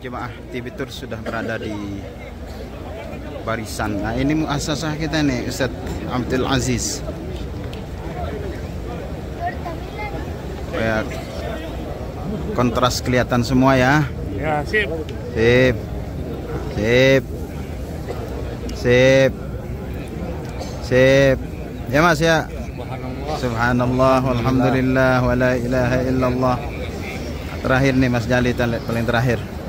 jemaah TV Tour sudah berada di barisan. Nah ini muasasah kita nih Ustadz Abdul Aziz. Supaya kontras kelihatan semua ya. Ya, sip. Sip. Sip. Sip. Sip. Ya Mas ya. Subhanallah walhamdulillah wala ilaha illallah. Terakhir nih Mas Jali paling terakhir.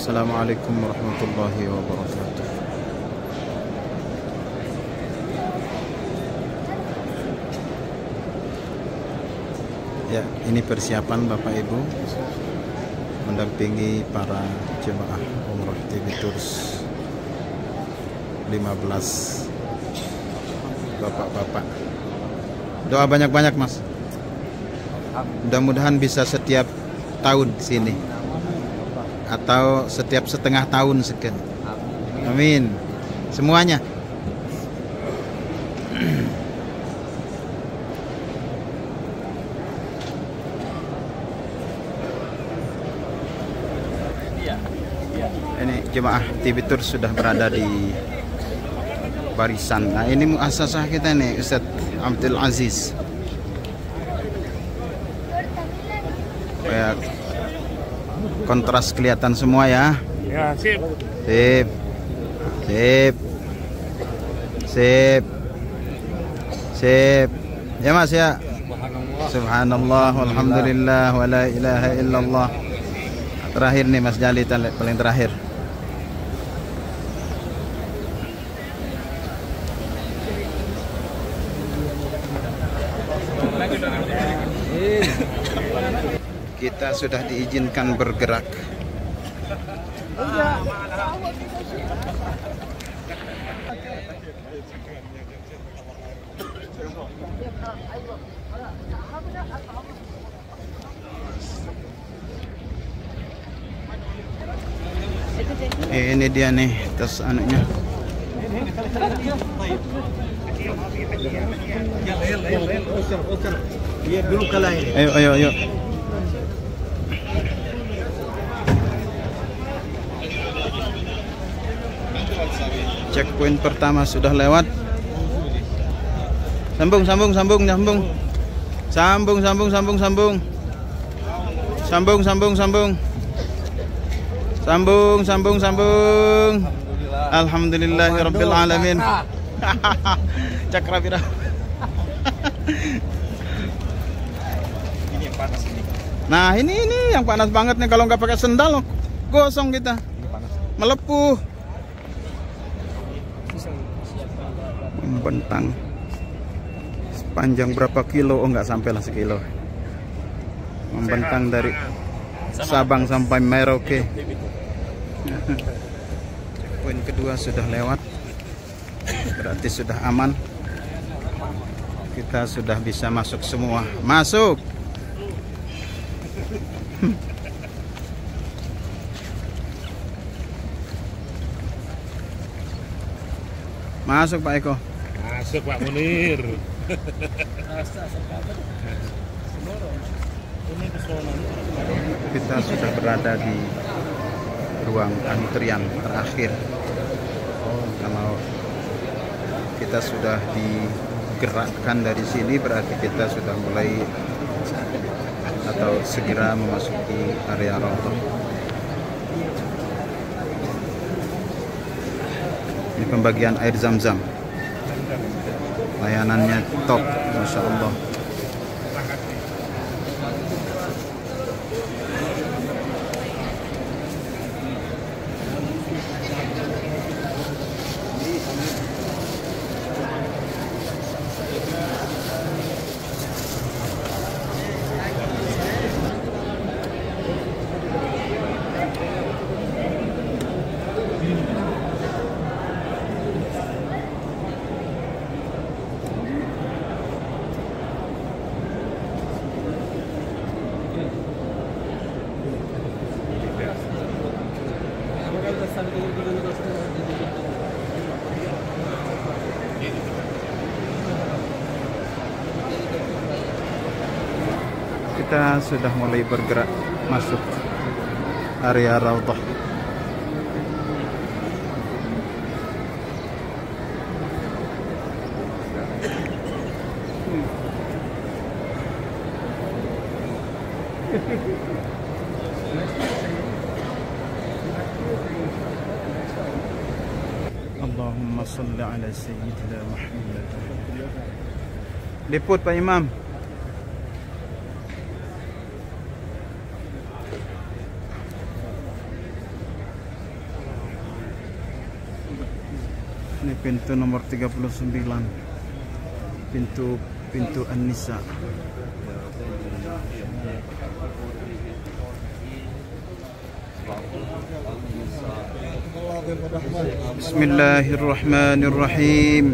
Assalamualaikum warahmatullahi wabarakatuh. Ya, ini persiapan Bapak Ibu mendampingi para jemaah umroh TV Tours 15 Bapak-bapak. Doa banyak-banyak, Mas. Mudah-mudahan bisa setiap tahun sini atau setiap setengah tahun sekian. Amin. Semuanya. Ini jemaah Tour sudah berada di barisan. Nah ini muasasah kita nih Ustadz Abdul Aziz. Supaya kontras kelihatan semua ya. Ya, sip. Sip. Sip. Sip. Sip. Ya Mas ya. Subhanallah walhamdulillah wala ilaha illallah. Terakhir nih Mas Jali paling terakhir. Kita sudah diizinkan bergerak. Eh, ini dia nih tas anaknya. Ayo, ayo, ayo. Checkpoint pertama sudah lewat. Sambung, sambung, sambung, sambung. Sambung, sambung, sambung, sambung. Sambung, sambung, sambung. Sambung, sambung, sambung. Alhamdulillahirabbil alamin. Cakra Bira. Nah, ini ini yang panas banget nih kalau nggak pakai sendal gosong kita. Melepuh. Membentang. Sepanjang berapa kilo? Oh, nggak sampai lah sekilo. Membentang dari Sabang sampai Merauke. Poin kedua sudah lewat. Berarti sudah aman. Kita sudah bisa masuk semua. Masuk. Masuk Pak Eko. Masuk Pak Munir. Kita sudah berada di ruang antrian terakhir. Kalau kita sudah digerakkan dari sini berarti kita sudah mulai atau segera memasuki area rontok. Ini pembagian air zam-zam. Layanannya top, masya Allah. kita sudah mulai bergerak masuk area rautoh. Thank you. Salli ala sayyidina Muhammad. Liput Pak Imam. Ini pintu nomor 39. Pintu pintu An-Nisa. بسم الله الرحمن الرحيم.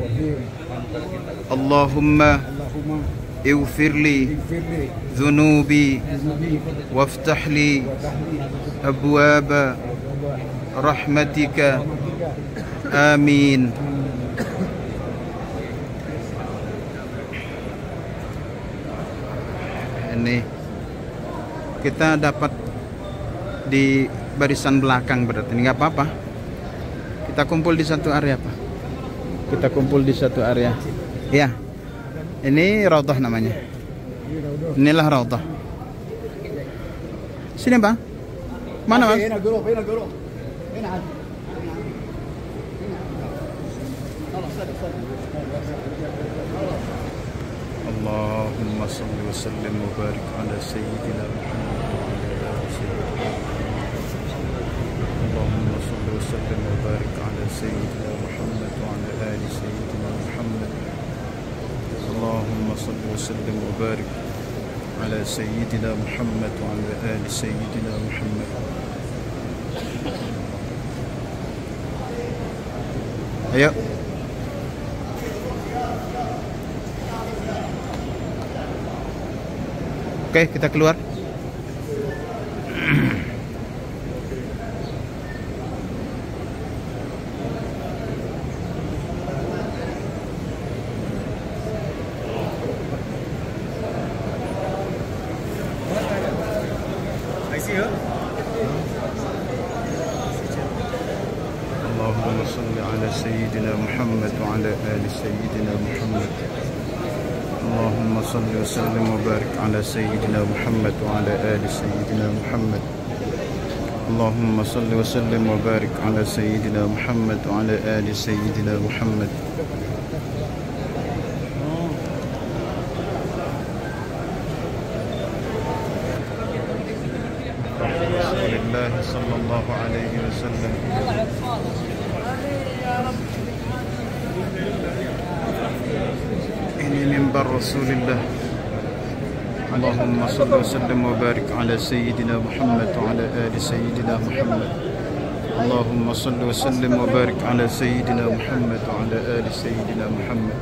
اللهم اغفر لي ذنوبي وافتح لي أبواب رحمتك. آمين. Ini kita dapat di barisan belakang berarti. Ini nggak apa-apa. Kita kumpul di satu area pak. Kita kumpul di satu area. Ya ini rautah namanya. Inilah rautah. Sini pak. Mana mas Allahumma salli wa sallim wa barik ala sayyidina Muhammad wa ala alihi اللهم صل وسلم وبارك على سيدنا محمد وعلى آل سيدنا محمد. اللهم صل وسلم وبارك على سيدنا محمد وعلى آل سيدنا محمد. Ayo Oke, kita keluar. اللهم صل على سيدنا محمد وعلى آل سيدنا محمد. اللهم صل وسلم وبارك على سيدنا محمد وعلى آل سيدنا محمد. اللهم صل وسلم وبارك على سيدنا محمد وعلى آل سيدنا محمد. رسول الله صلى الله عليه وسلم. Ini mimbar Rasulullah اللهم صل وسلم وبارك على سيدنا محمد وعلى آل سيدنا محمد اللهم صل وسلم وبارك على سيدنا محمد وعلى آل سيدنا محمد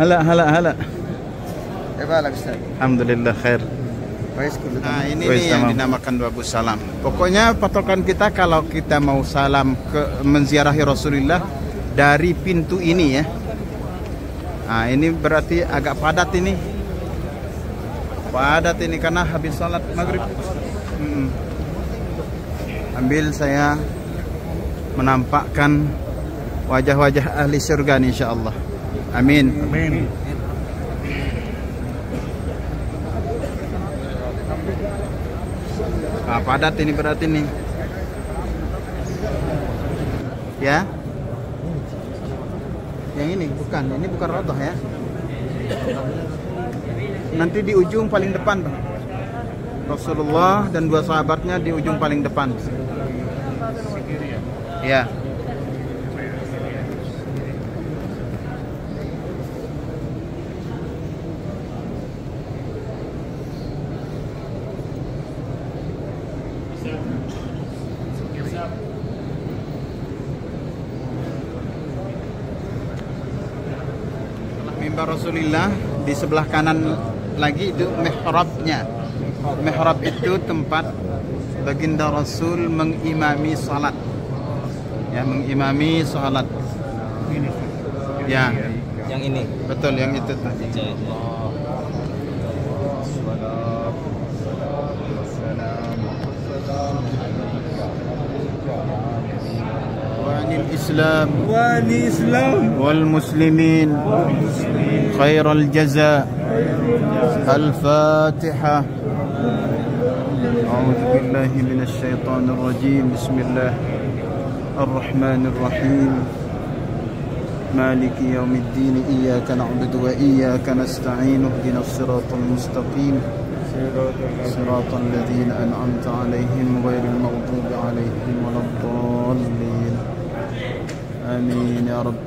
هلا هلا هلا Gimana Ustaz? Alhamdulillah khair Baik, kulit. Nah ini Wais, nih yang dinamakan babu salam. Pokoknya patokan kita kalau kita mau salam ke menziarahi Rasulullah dari pintu ini ya. Nah ini berarti agak padat ini. Padat ini karena habis salat maghrib. Mm. Ambil saya menampakkan wajah-wajah ahli surga insya Allah. Amin. Amin. Ah, padat ini berarti nih. Ya. Yang ini bukan, ini bukan rotoh ya. Nanti di ujung paling depan tuh. Rasulullah dan dua sahabatnya di ujung paling depan. Ya. Rasulullah di sebelah kanan lagi itu mihrabnya. Mihrab itu tempat baginda Rasul mengimami salat. Ya, mengimami salat. Ya. Yang ini. Betul yang itu tadi. الإسلام وعن الإسلام والمسلمين. خير الجزاء. الفاتحة. أعوذ بالله من الشيطان الرجيم. بسم الله الرحمن الرحيم. مالك يوم الدين. إياك نعبد وإياك نستعين. اهدنا الصراط المستقيم. صراط الذين أنعمت عليهم غير المغضوب عليهم ولا الضالين. آمين يا رب.